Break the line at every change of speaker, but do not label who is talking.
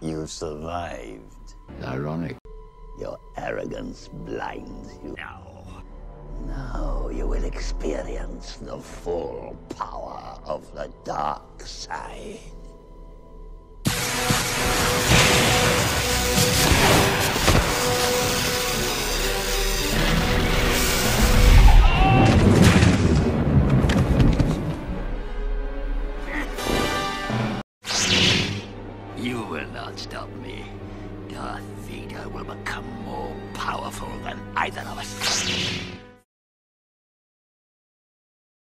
You've survived.
Ironic.
Your arrogance blinds you. Now. Now you will experience the full power of the dark side. You will not stop me. Darth Vader will become more powerful than either of us.